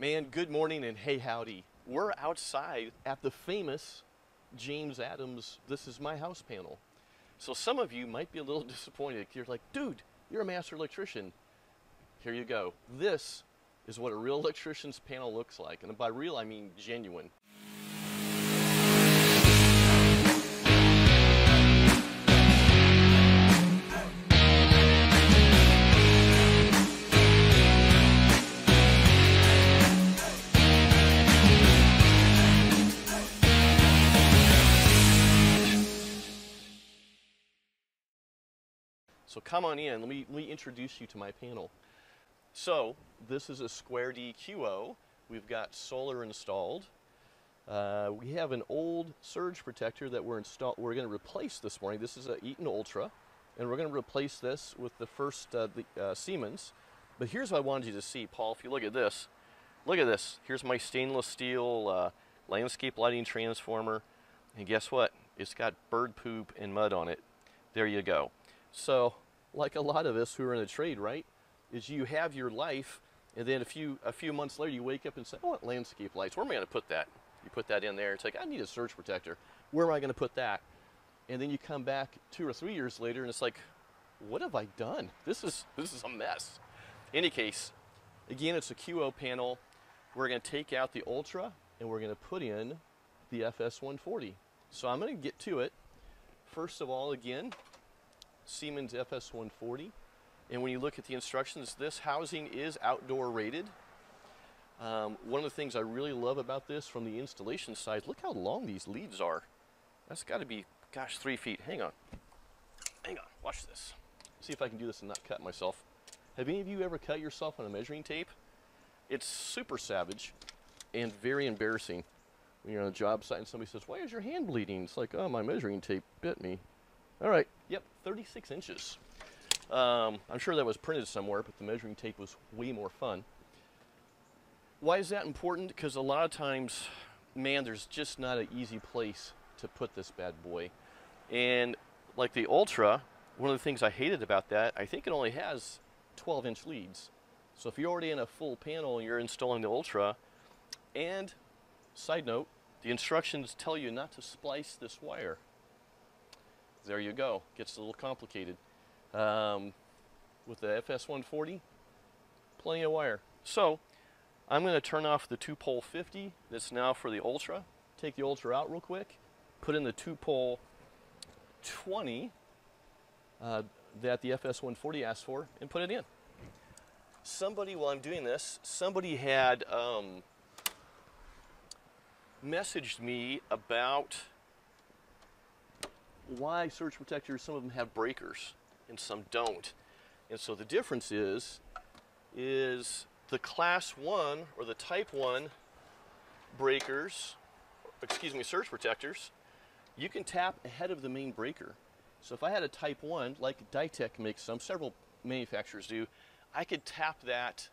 Man, good morning and hey howdy. We're outside at the famous James Adams This Is My House panel. So some of you might be a little disappointed. You're like, dude, you're a master electrician. Here you go. This is what a real electrician's panel looks like. And by real, I mean genuine. So come on in, let me, let me introduce you to my panel. So this is a Square D QO. We've got solar installed. Uh, we have an old surge protector that we're we're going to replace this morning. This is a Eaton Ultra, and we're going to replace this with the first uh, the, uh, Siemens. But here's what I wanted you to see, Paul. If you look at this, look at this. Here's my stainless steel uh, landscape lighting transformer, and guess what? It's got bird poop and mud on it. There you go. So, like a lot of us who are in a trade, right, is you have your life, and then a few a few months later, you wake up and say, "I want landscape lights. Where am I going to put that?" You put that in there. It's like I need a surge protector. Where am I going to put that? And then you come back two or three years later, and it's like, "What have I done? This is this is a mess." In any case, again, it's a QO panel. We're going to take out the Ultra, and we're going to put in the FS140. So I'm going to get to it. First of all, again, Siemens FS140. And when you look at the instructions, this housing is outdoor rated. Um, one of the things I really love about this from the installation side, look how long these leads are. That's got to be, gosh, three feet. Hang on. Hang on, watch this. See if I can do this and not cut myself. Have any of you ever cut yourself on a measuring tape? It's super savage and very embarrassing when you're on a job site and somebody says, why is your hand bleeding? It's like, oh, my measuring tape bit me. All right, yep, 36 inches. Um, I'm sure that was printed somewhere, but the measuring tape was way more fun. Why is that important? Because a lot of times, man, there's just not an easy place to put this bad boy. And like the Ultra, one of the things I hated about that, I think it only has 12 inch leads. So if you're already in a full panel and you're installing the Ultra, and side note, the instructions tell you not to splice this wire there you go. Gets a little complicated. Um, with the FS140, plenty of wire. So I'm going to turn off the two pole 50 that's now for the Ultra. Take the Ultra out real quick. Put in the two pole 20 uh, that the FS140 asked for and put it in. Somebody, while I'm doing this, somebody had um, messaged me about why surge protectors, some of them have breakers and some don't. And so the difference is, is the class one or the type one breakers, excuse me, surge protectors, you can tap ahead of the main breaker. So if I had a type one, like Ditek makes some, several manufacturers do, I could tap that,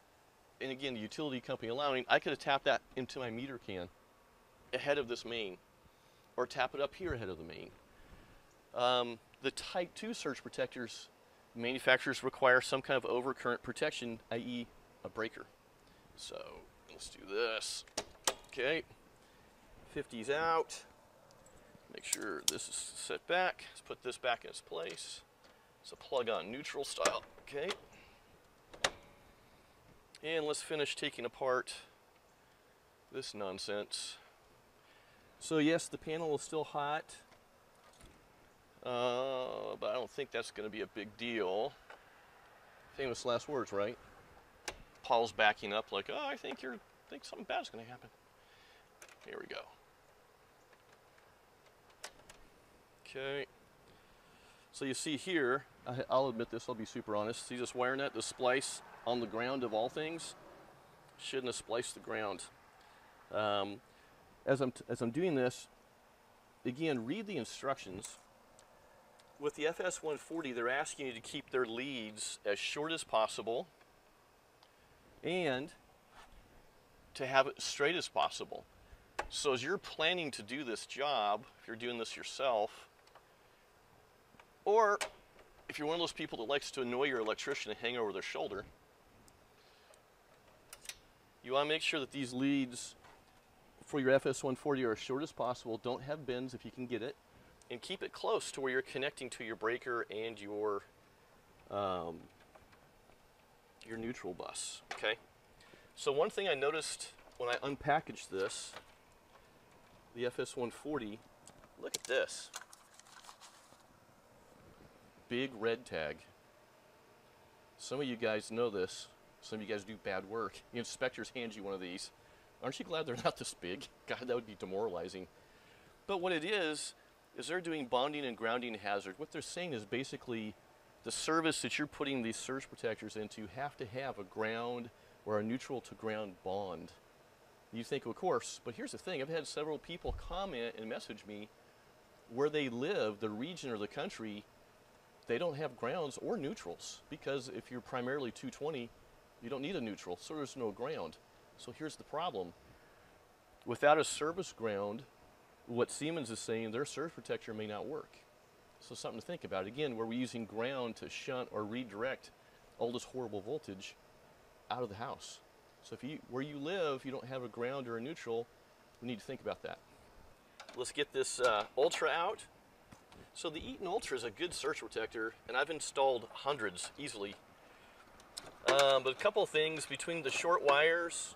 and again, the utility company allowing, I could have tapped that into my meter can ahead of this main, or tap it up here ahead of the main. Um, the Type 2 surge protectors, manufacturers require some kind of overcurrent protection, i.e. a breaker. So let's do this. Okay, 50's out. Make sure this is set back. Let's put this back in its place. It's a plug-on neutral style. Okay. And let's finish taking apart this nonsense. So yes, the panel is still hot. Uh, but I don't think that's going to be a big deal. Famous last words, right? Paul's backing up like, oh, I think you're, think something bad's going to happen. Here we go. Okay. So you see here, I'll admit this, I'll be super honest. See this wire net, the splice on the ground of all things? Shouldn't have spliced the ground. Um, as, I'm as I'm doing this, again, read the instructions with the FS140, they're asking you to keep their leads as short as possible and to have it straight as possible. So as you're planning to do this job, if you're doing this yourself, or if you're one of those people that likes to annoy your electrician and hang over their shoulder, You want to make sure that these leads for your FS140 are as short as possible. Don't have bends if you can get it. And keep it close to where you're connecting to your breaker and your um, your neutral bus, okay? So one thing I noticed when I unpackaged this, the FS140, look at this. Big red tag. Some of you guys know this. Some of you guys do bad work. The inspectors hand you one of these. Aren't you glad they're not this big? God, that would be demoralizing. But what it is, is they're doing bonding and grounding hazard. What they're saying is basically the service that you're putting these surge protectors into have to have a ground or a neutral to ground bond. You think, of course, but here's the thing I've had several people comment and message me where they live, the region or the country, they don't have grounds or neutrals because if you're primarily 220, you don't need a neutral, so there's no ground. So here's the problem. Without a service ground, what Siemens is saying, their surge protector may not work. So something to think about. Again, where we're using ground to shunt or redirect all this horrible voltage out of the house. So if you where you live, you don't have a ground or a neutral, we need to think about that. Let's get this uh, Ultra out. So the Eaton Ultra is a good surge protector, and I've installed hundreds easily. Um, but a couple things between the short wires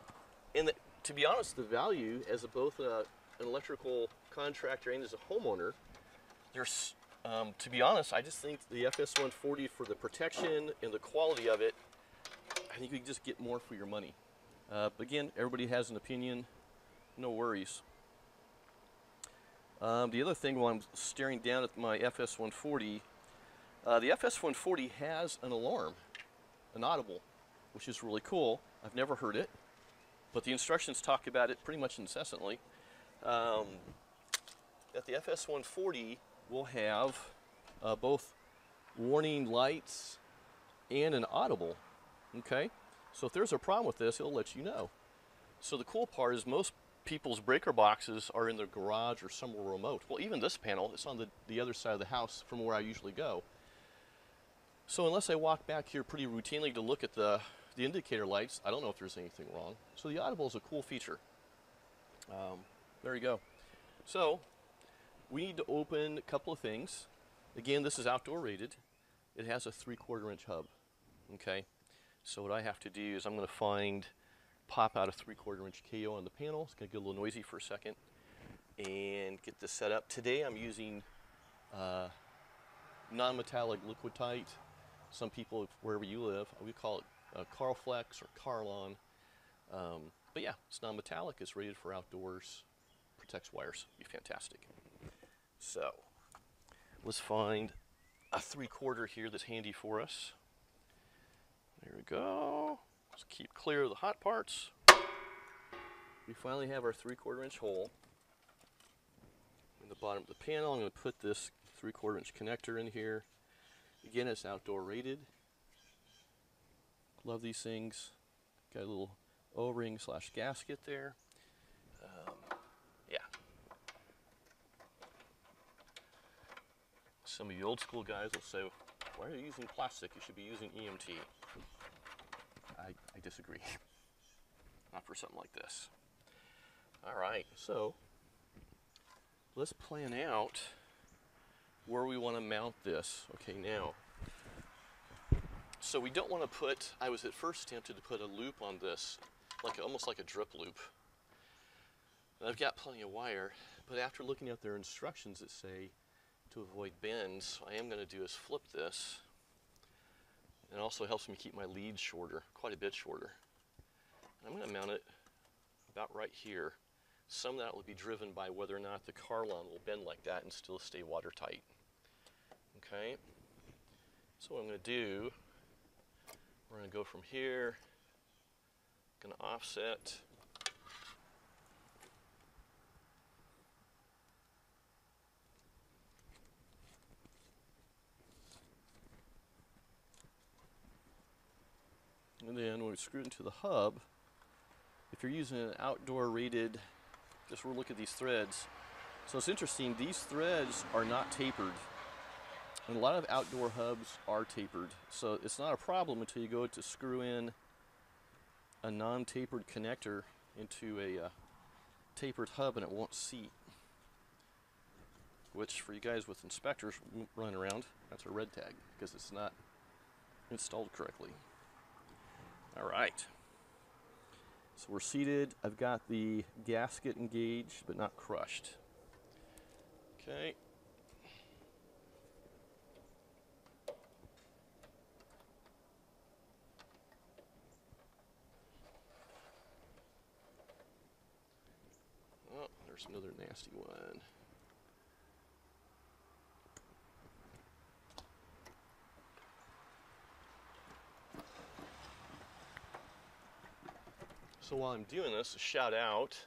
and the, to be honest, the value as a, both a, an electrical contractor and as a homeowner, um, to be honest, I just think the FS140 for the protection and the quality of it, I think you can just get more for your money. Uh, again, everybody has an opinion, no worries. Um, the other thing while I'm staring down at my FS140, uh, the FS140 has an alarm, an audible, which is really cool. I've never heard it, but the instructions talk about it pretty much incessantly. Um, that the FS140 we'll have uh, both warning lights and an audible. Okay, so if there's a problem with this, it'll let you know. So the cool part is most people's breaker boxes are in their garage or somewhere remote. Well, even this panel is on the, the other side of the house from where I usually go. So unless I walk back here pretty routinely to look at the, the indicator lights, I don't know if there's anything wrong. So the audible is a cool feature. Um, there you go. So we need to open a couple of things. Again, this is outdoor rated. It has a three quarter inch hub. Okay, so what I have to do is I'm going to find, pop out a three quarter inch KO on the panel. It's going to get a little noisy for a second and get this set up. Today I'm using uh, non-metallic Liquatite. Some people, wherever you live, we call it uh, or Carlon. Um, but yeah, it's non-metallic. It's rated for outdoors. Protects wires. Be fantastic. So let's find a three quarter here that's handy for us. There we go. Let's keep clear of the hot parts. We finally have our three quarter inch hole in the bottom of the panel. I'm going to put this three quarter inch connector in here. Again, it's outdoor rated. Love these things. Got a little O-ring slash gasket there. Um, Some of you old school guys will say, why are you using plastic? You should be using EMT. I, I disagree. Not for something like this. All right, so let's plan out where we want to mount this. Okay, now, so we don't want to put, I was at first tempted to put a loop on this, like almost like a drip loop. And I've got plenty of wire, but after looking at their instructions that say to avoid bends, I am going to do is flip this. It also helps me keep my leads shorter, quite a bit shorter. And I'm going to mount it about right here. Some of that will be driven by whether or not the Carlon will bend like that and still stay watertight. Okay, so what I'm going to do, we're going to go from here, going to offset we screw into the hub, if you're using an outdoor rated, just look at these threads. So it's interesting, these threads are not tapered. And a lot of outdoor hubs are tapered. So it's not a problem until you go to screw in a non-tapered connector into a uh, tapered hub and it won't seat. Which for you guys with inspectors running around, that's a red tag because it's not installed correctly. All right. So we're seated. I've got the gasket engaged but not crushed. Okay. Oh, there's another nasty one. So while I'm doing this, a shout out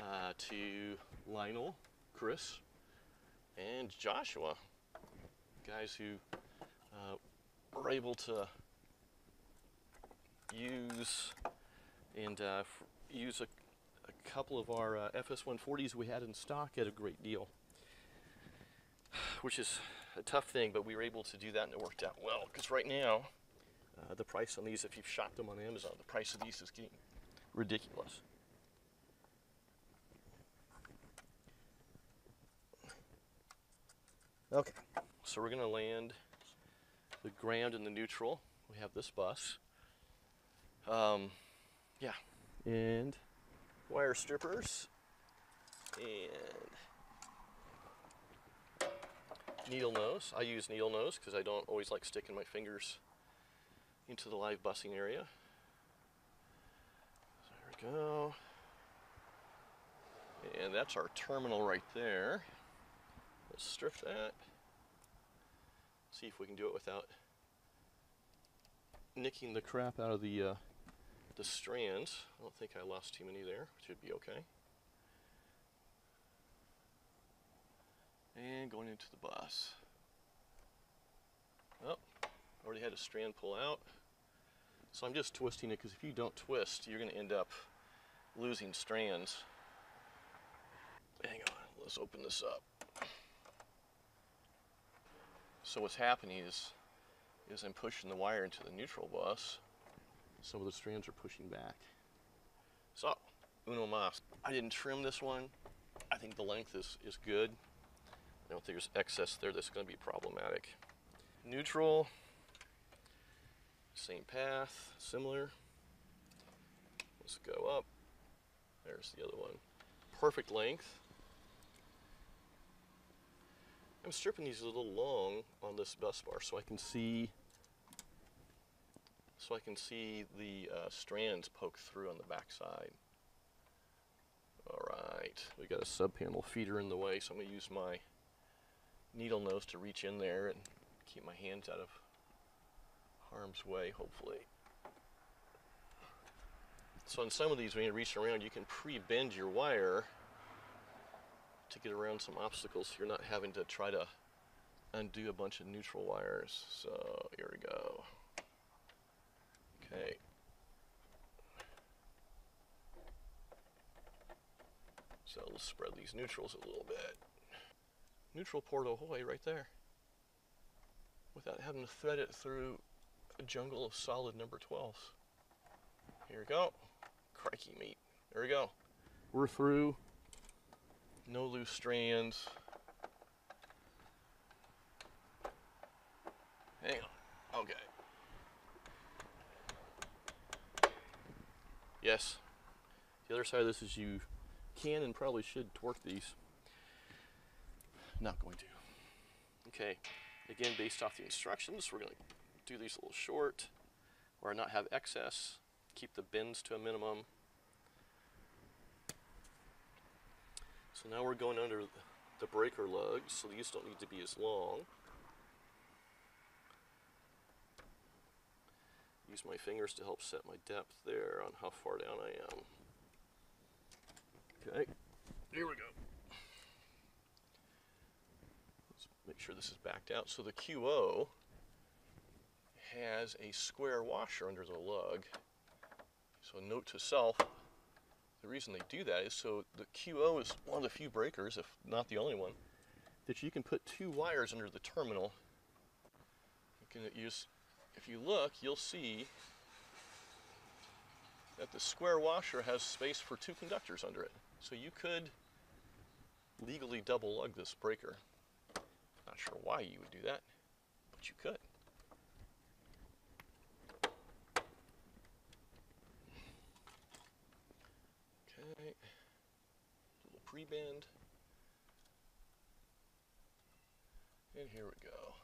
uh, to Lionel, Chris, and Joshua, guys who uh, were able to use and uh, use a, a couple of our uh, FS140s we had in stock at a great deal, which is a tough thing, but we were able to do that and it worked out well. Because right now, uh, the price on these, if you've shopped them on Amazon, the price of these is getting ridiculous. Okay, so we're going to land the ground and the neutral. We have this bus. Um, yeah, and wire strippers and needle nose. I use needle nose because I don't always like sticking my fingers into the live busing area. Go. And that's our terminal right there. Let's strip that. See if we can do it without nicking the crap out of the uh, the strands. I don't think I lost too many there. Should be okay. And going into the bus. Oh, already had a strand pull out. So I'm just twisting it because if you don't twist, you're going to end up losing strands. Hang on, let's open this up. So what's happening is, is I'm pushing the wire into the neutral bus. Some of the strands are pushing back. So, uno mas. I didn't trim this one. I think the length is, is good. I don't think there's excess there that's going to be problematic. Neutral, same path, similar. Let's go up. There's the other one. Perfect length. I'm stripping these a little long on this bus bar so I can see so I can see the uh, strands poke through on the back side. All right, we got a sub panel feeder in the way, so I'm gonna use my needle nose to reach in there and keep my hands out of harm's way, hopefully. So on some of these, when you reach around, you can pre-bend your wire to get around some obstacles so you're not having to try to undo a bunch of neutral wires. So here we go. Okay. So let's spread these neutrals a little bit. Neutral port ahoy right there. Without having to thread it through a jungle of solid number 12s. Here we go. Crikey meat. There we go. We're through. No loose strands. Hang on. Okay. Yes. The other side of this is you can and probably should torque these. Not going to. Okay. Again, based off the instructions, we're going to do these a little short or not have excess. Keep the bends to a minimum. So now we're going under the breaker lugs, so these don't need to be as long. Use my fingers to help set my depth there on how far down I am. Okay, here we go. Let's make sure this is backed out. So the QO has a square washer under the lug. So note to self, the reason they do that is so the QO is one of the few breakers, if not the only one, that you can put two wires under the terminal. You can use, if you look, you'll see that the square washer has space for two conductors under it. So you could legally double lug this breaker. Not sure why you would do that, but you could. Okay, little pre-bend. And here we go.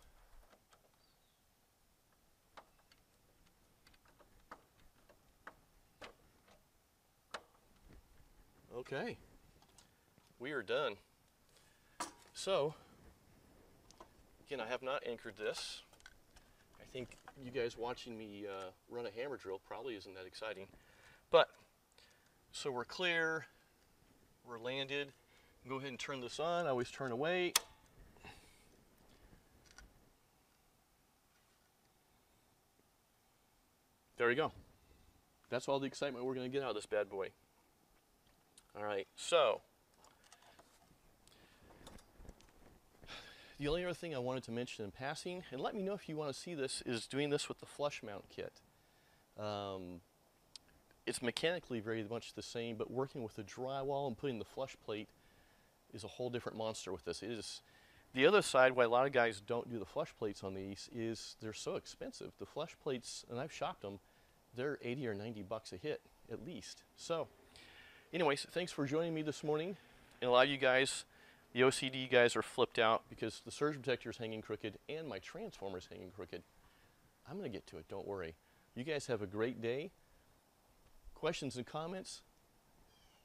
Okay, we are done. So, again, I have not anchored this. I think you guys watching me uh, run a hammer drill probably isn't that exciting. But, so we're clear, we're landed. Go ahead and turn this on. I always turn away. There you go. That's all the excitement we're going to get out of this bad boy. All right, so the only other thing I wanted to mention in passing, and let me know if you want to see this, is doing this with the flush mount kit. Um, it's mechanically very much the same, but working with the drywall and putting the flush plate is a whole different monster with this. It is the other side why a lot of guys don't do the flush plates on these is they're so expensive. The flush plates, and I've shopped them, they're 80 or 90 bucks a hit at least. So anyways, thanks for joining me this morning. And a lot of you guys, the OCD guys are flipped out because the surge protector is hanging crooked and my transformer is hanging crooked. I'm going to get to it, don't worry. You guys have a great day. Questions and comments?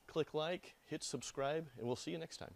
Click like, hit subscribe, and we'll see you next time.